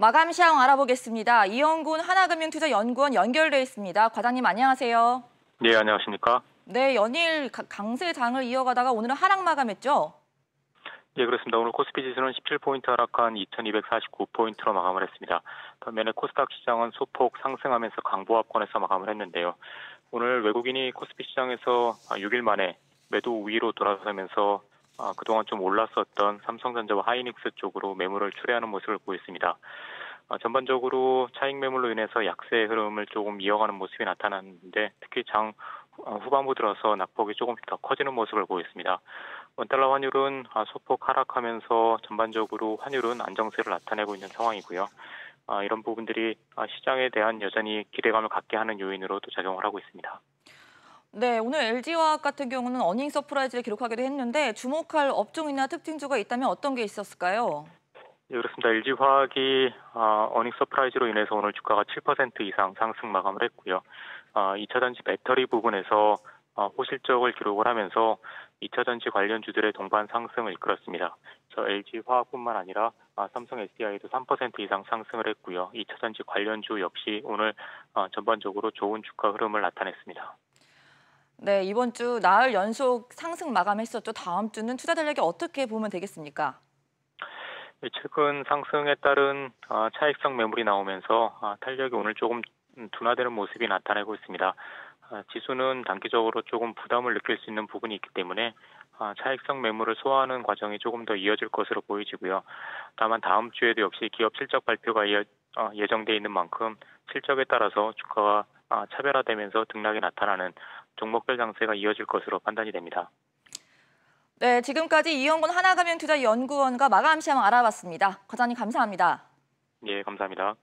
마감 시황 알아보겠습니다. 이영군 하나금융투자연구원 연결돼 있습니다. 과장님 안녕하세요. 네, 안녕하십니까? 네, 연일 가- 강세장을 이어가다가 오늘은 하락 마감했죠. 예, 그렇습니다. 오늘 코스피 지수는 17포인트 하락한 2249포인트로 마감을 했습니다. 반면에 코스닥 시장은 소폭 상승하면서 강보합권에서 마감을 했는데요. 오늘 외국인이 코스피 시장에서 6일 만에 매도 우위로 돌아서면서 아, 그동안 좀 올랐었던 삼성전자와 하이닉스 쪽으로 매물을 출회하는 모습을 보였습니다. 아, 전반적으로 차익 매물로 인해서 약세 흐름을 조금 이어가는 모습이 나타났는데 특히 장 어, 후반부 들어서 낙폭이 조금씩 더 커지는 모습을 보였습니다. 원달러 환율은 아, 소폭 하락하면서 전반적으로 환율은 안정세를 나타내고 있는 상황이고요. 아, 이런 부분들이 아, 시장에 대한 여전히 기대감을 갖게 하는 요인으로도 작용을 하고 있습니다. 네, 오늘 LG화학 같은 경우는 어닝 서프라이즈를 기록하기도 했는데 주목할 업종이나 특징주가 있다면 어떤 게 있었을까요? 예, 그렇습니다. LG화학이 아, 어닝 서프라이즈로 인해서 오늘 주가가 7% 이상 상승 마감을 했고요. 아, 2차 전지 배터리 부분에서 아, 호실적을 기록을 하면서 2차 전지 관련주들의 동반 상승을 이끌었습니다. 저 LG화학뿐만 아니라 아, 삼성 SDI도 3% 이상 상승을 했고요. 2차 전지 관련주 역시 오늘 아, 전반적으로 좋은 주가 흐름을 나타냈습니다. 네, 이번 주 나흘 연속 상승 마감했었죠. 다음 주는 투자 전략이 어떻게 보면 되겠습니까? 예, 최근 상승에 따른 아, 차익성 매물이 나오면서 아, 탄력이 오늘 조금 음, 둔화되는 모습이 나타나고 있습니다. 아, 지수는 단기적으로 조금 부담을 느낄 수 있는 부분이 있기 때문에 아, 차익성 매물을 소화하는 과정이 조금 더 이어질 것으로 보이지고요. 다만 다음 주에도 역시 기업 실적 발표가 예, 어, 예정돼 있는 만큼 실적에 따라서 주가가 아, 차별화되면서 등락이 나타나는 종목별 장세가 이어질 것으로 판단이 됩니다. 네, 지금까지 이영군 하나금융투자연구원과 마감 시황 알아봤습니다. 과장님 감사합니다. 예, 감사합니다.